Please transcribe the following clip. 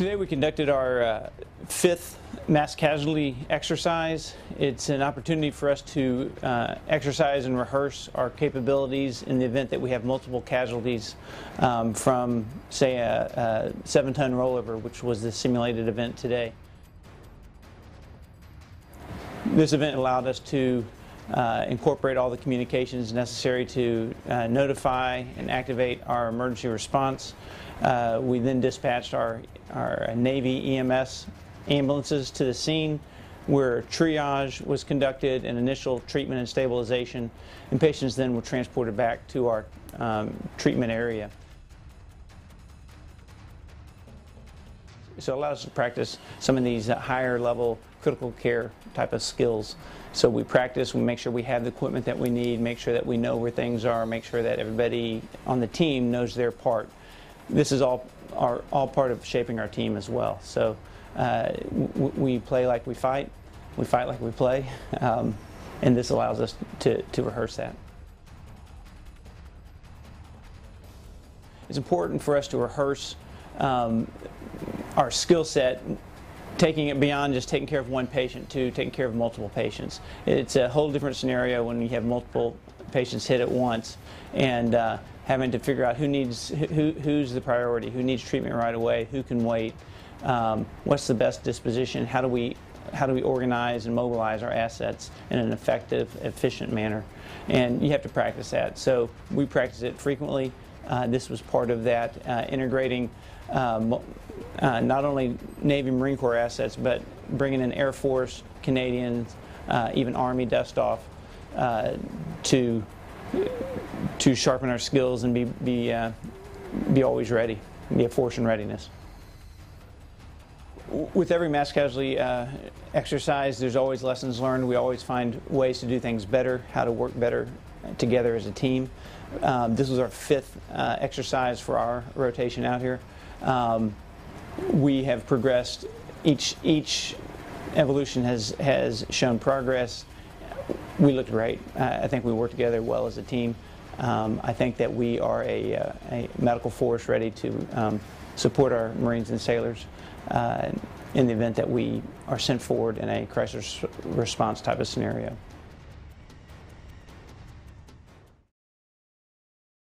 Today we conducted our uh, fifth mass casualty exercise. It's an opportunity for us to uh, exercise and rehearse our capabilities in the event that we have multiple casualties um, from, say, a, a seven ton rollover, which was the simulated event today. This event allowed us to uh, incorporate all the communications necessary to uh, notify and activate our emergency response. Uh, we then dispatched our, our Navy EMS ambulances to the scene where triage was conducted and initial treatment and stabilization, and patients then were transported back to our um, treatment area. So it allows us to practice some of these higher level critical care type of skills. So we practice, we make sure we have the equipment that we need, make sure that we know where things are, make sure that everybody on the team knows their part. This is all, our, all part of shaping our team as well. So uh, we play like we fight, we fight like we play, um, and this allows us to, to rehearse that. It's important for us to rehearse um, our skill set taking it beyond just taking care of one patient to taking care of multiple patients. It's a whole different scenario when you have multiple patients hit at once and uh, having to figure out who needs who, who's the priority, who needs treatment right away, who can wait, um, what's the best disposition, how do we how do we organize and mobilize our assets in an effective, efficient manner, and you have to practice that. So we practice it frequently. Uh, this was part of that, uh, integrating um, uh, not only Navy Marine Corps assets, but bringing in Air Force, Canadians, even Army dust off to to sharpen our skills and be be uh, be always ready, be a force in readiness. With every mass casualty uh, exercise, there's always lessons learned. We always find ways to do things better, how to work better together as a team. Um, this was our fifth uh, exercise for our rotation out here. Um, we have progressed. Each each evolution has has shown progress. We looked great. I think we worked together well as a team. Um, I think that we are a, uh, a medical force ready to um, support our Marines and sailors uh, in the event that we are sent forward in a crisis response type of scenario.